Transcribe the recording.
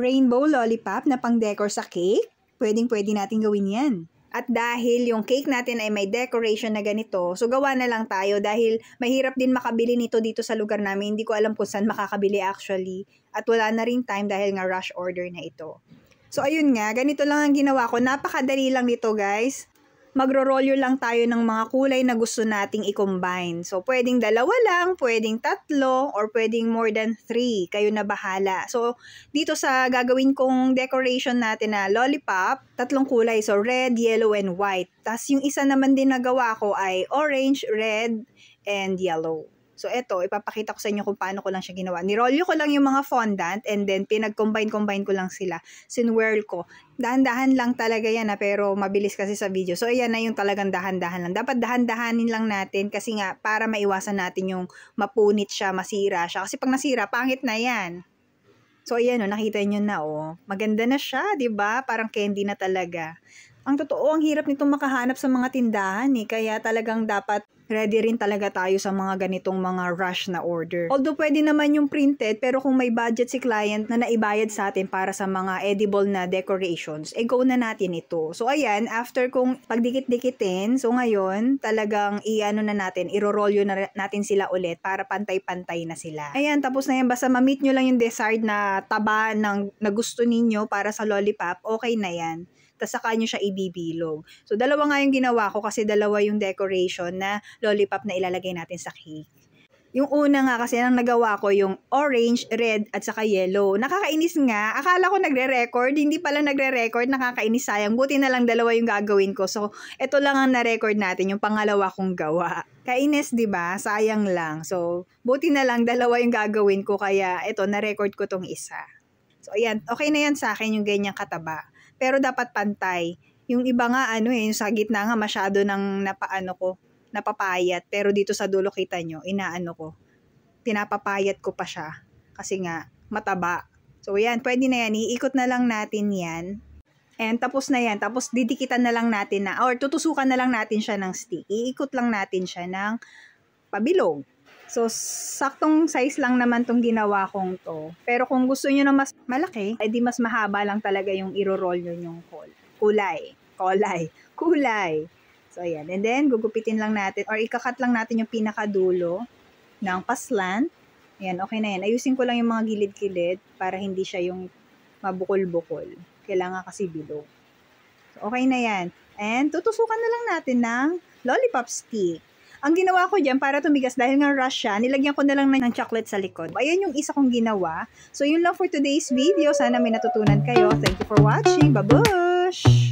rainbow lollipop na pang-decor sa cake, pwedeng-pwede natin gawin yan. At dahil yung cake natin ay may decoration na ganito, so gawa na lang tayo dahil mahirap din makabili nito dito sa lugar namin. Hindi ko alam kung saan makakabili actually. At wala na rin time dahil nga rush order na ito. So ayun nga, ganito lang ang ginawa ko. Napakadali lang nito guys magro-rolyo lang tayo ng mga kulay na gusto nating i-combine. So, pwedeng dalawa lang, pwedeng tatlo, or pwedeng more than three. Kayo na bahala. So, dito sa gagawin kong decoration natin na lollipop, tatlong kulay. So, red, yellow, and white. Tapos, yung isa naman din nagawa ko ay orange, red, and yellow. So, eto, ipapakita ko sa inyo kung paano ko lang siya ginawa. Nirolyo ko lang yung mga fondant and then pinag-combine-combine ko lang sila. Sinwirl ko. Dahan-dahan lang talaga yan na pero mabilis kasi sa video. So, ayan na yung talagang dahan-dahan lang. Dapat dahan-dahanin lang natin kasi nga para maiwasan natin yung mapunit siya, masira siya. Kasi pag nasira, pangit na yan. So, ayan o, nakita nyo na o. Maganda na siya, ba? Parang candy na talaga. Ang totoo, ang hirap nitong makahanap sa mga tindahan eh. Kaya talagang dapat ready rin talaga tayo sa mga ganitong mga rush na order. Although pwede naman yung printed, pero kung may budget si client na naibayad sa atin para sa mga edible na decorations, eh go na natin ito. So ayan, after kung pagdikit-dikitin, so ngayon talagang i-ano na natin, iro-rolyo na natin sila ulit para pantay-pantay na sila. Ayan, tapos na yan. Basta ma-meet nyo lang yung desired na taba ng, na gusto ninyo para sa lollipop, okay na yan tapos saka nyo siya ibibilog. So, dalawa nga yung ginawa ko kasi dalawa yung decoration na lollipop na ilalagay natin sa cake. Yung una nga kasi nang nagawa ko yung orange, red, at saka yellow. Nakakainis nga. Akala ko nagre-record. Hindi pala nagre-record. Nakakainis sayang. Buti na lang dalawa yung gagawin ko. So, ito lang ang na-record natin. Yung pangalawa kong gawa. Kainis, di ba? Sayang lang. So, buti na lang dalawa yung gagawin ko. Kaya, ito, na-record ko tong isa. So, ayan. Okay na yan sa akin yung ganyang kataba. Pero dapat pantay. Yung iba nga ano eh, yung sa gitna nga masyado nang napaano ko, napapayat. Pero dito sa dulo kita nyo, inaano ko. Pinapapayat ko pa siya. Kasi nga, mataba. So yan, pwede na yan. Iikot na lang natin yan. And tapos na yan. Tapos didikitan na lang natin na, or tutusukan na lang natin siya ng stick. Iikot lang natin siya ng pabilog. So, saktong size lang naman tong ginawa kong to. Pero kung gusto nyo na mas malaki, edi mas mahaba lang talaga yung iro-roll nyo yung kulay. Kulay. Kulay. So, ayan. And then, gugupitin lang natin or ikakat lang natin yung pinakadulo ng paslan. Ayan, okay na yan. Ayusin ko lang yung mga gilid-gilid para hindi siya yung mabukol-bukol. Kailangan kasi bilog. So, okay na yan. And tutusukan na lang natin ng lollipop stick. Ang ginawa ko dyan, para tumigas, dahil nga rush siya, nilagyan ko na lang ng chocolate sa likod. Ayan yung isa kong ginawa. So, yun lang for today's video. Sana may natutunan kayo. Thank you for watching. Babush!